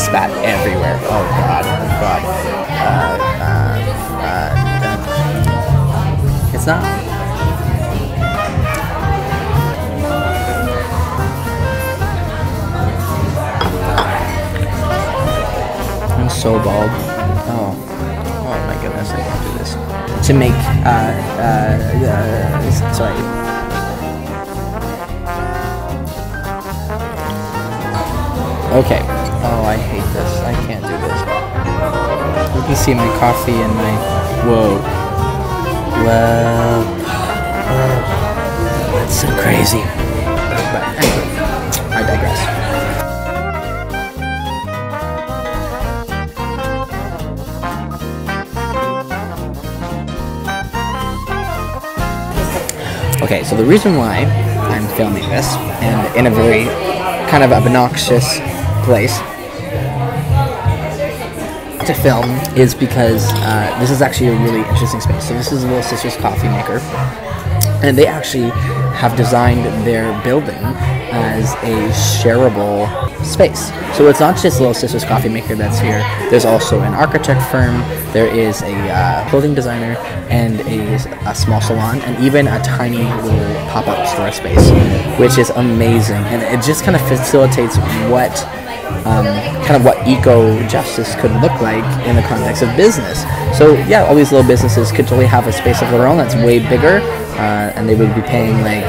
spat everywhere. Oh god, oh god. Uh, uh, uh, it's not. I'm so bald. Oh, oh my goodness, I can't do this. To make, uh, uh, uh, sorry. Okay. See my coffee and my. Whoa. Oh, that's so crazy. But anyway, I digress. Okay, so the reason why I'm filming this, and in a very kind of obnoxious place to film, is because uh, this is actually a really interesting space. So this is Little Sisters Coffee Maker, and they actually have designed their building as a shareable space. So it's not just Little Sisters Coffee Maker that's here. There's also an architect firm. There is a uh, clothing designer and a, a small salon, and even a tiny little pop-up store space, which is amazing. And it just kind of facilitates what um, kind of what eco justice could look like in the context of business. So yeah, all these little businesses could totally have a space of their own that's way bigger, uh, and they would be paying like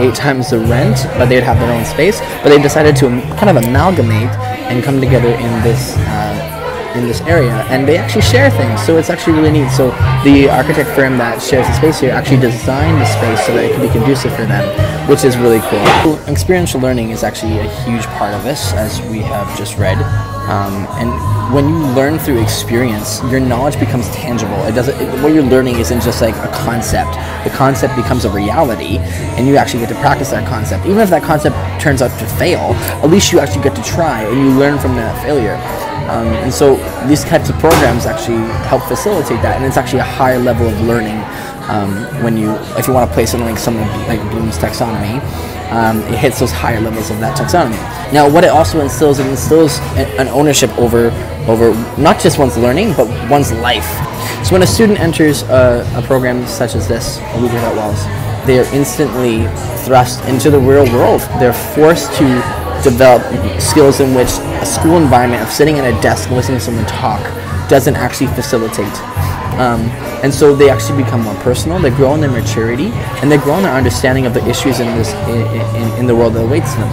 eight times the rent, but they'd have their own space. But they decided to kind of amalgamate and come together in this. Uh, in this area, and they actually share things, so it's actually really neat. So the architect firm that shares the space here actually designed the space so that it can be conducive for them, which is really cool. Experiential learning is actually a huge part of this, as we have just read. Um, and when you learn through experience, your knowledge becomes tangible. It doesn't. It, what you're learning isn't just like a concept. The concept becomes a reality, and you actually get to practice that concept. Even if that concept turns out to fail, at least you actually get to try, and you learn from that failure. Um, and so these types of programs actually help facilitate that, and it's actually a higher level of learning um, when you, if you want to place something like something like Bloom's taxonomy, um, it hits those higher levels of that taxonomy. Now, what it also instills, it instills an ownership over over not just one's learning, but one's life. So when a student enters a, a program such as this, a Week Without Walls, they are instantly thrust into the real world. They're forced to develop skills in which a school environment of sitting at a desk listening to someone talk doesn't actually facilitate. Um, and so they actually become more personal. They grow in their maturity, and they grow in their understanding of the issues in this in, in, in the world that awaits them.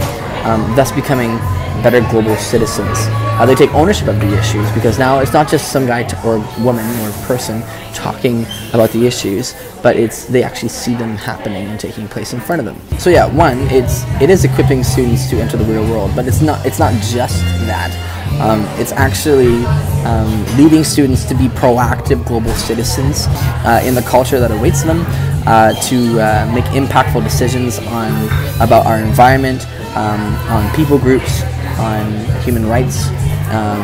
Um, thus, becoming better global citizens. Uh, they take ownership of the issues because now it's not just some guy or woman or person talking about the issues, but it's they actually see them happening and taking place in front of them. So yeah, one, it's it is equipping students to enter the real world, but it's not it's not just that. Um, it's actually um, leading students to be proactive global citizens uh, in the culture that awaits them, uh, to uh, make impactful decisions on about our environment, um, on people groups, on human rights, um,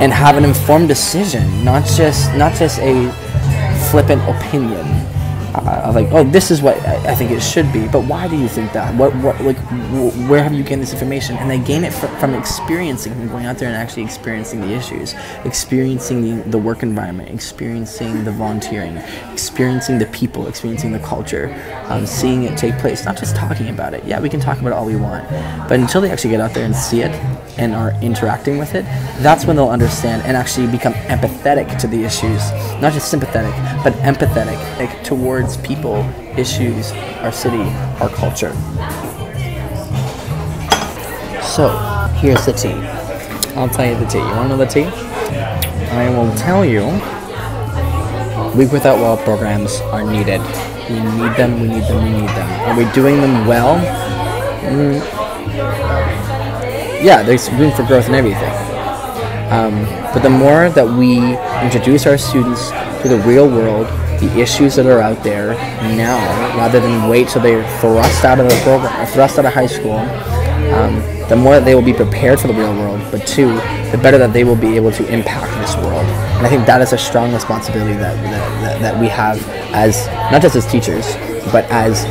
and have an informed decision, not just not just a flippant opinion like, oh, this is what I, I think it should be. But why do you think that? What what like wh- where have you gained this information? And they gain it fr- from experiencing, from going out there and actually experiencing the issues, experiencing the, the work environment, experiencing the volunteering, experiencing the people, experiencing the culture, um, seeing it take place. Not just talking about it. Yeah, we can talk about it all we want, but until they actually get out there and see it and are interacting with it, that's when they'll understand and actually become empathetic to the issues. Not just sympathetic, but empathetic like, towards people, issues, our city, our culture. So, here's the tea. I'll tell you the tea. You want to know the tea? I will tell you Week Without Wall programs are needed. We need them, we need them, we need them. Are we doing them well? Mm, yeah, there's room for growth in everything. Um, but the more that we introduce our students to the real world, the issues that are out there now, rather than wait till they're thrust out of the program, or thrust out of high school, um, the more that they will be prepared for the real world. But two, the better that they will be able to impact this world. And I think that is a strong responsibility that that, that, we have as not just as teachers, but as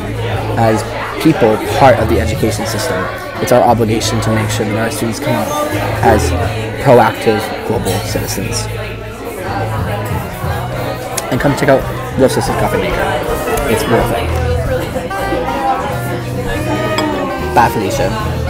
as people part of the education system. It's our obligation to make sure that our students come out as proactive global citizens. And come check out Little Sisters Coffee Maker. It's worth it. Bye, Felicia.